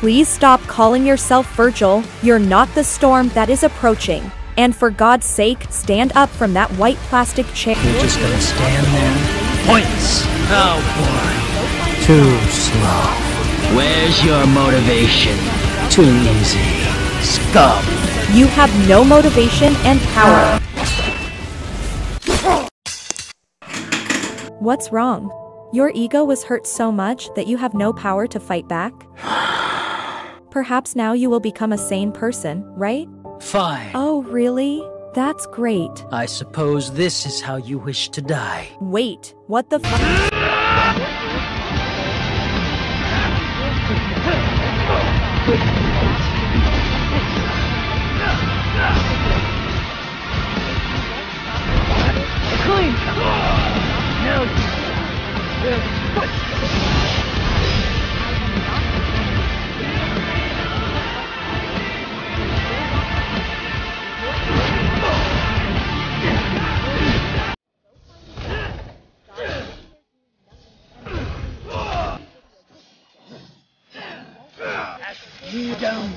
Please stop calling yourself Vergil, you're not the storm that is approaching. And for God's sake, stand up from that white plastic chair. You're just gonna stand there? Points! Oh boy. Too slow. Where's your motivation? Too easy. Scum! You have no motivation and power. What's wrong? Your ego was hurt so much that you have no power to fight back? Perhaps now you will become a sane person, right? Fine. Oh, really? That's great. I suppose this is how you wish to die. Wait, what the fuck? you down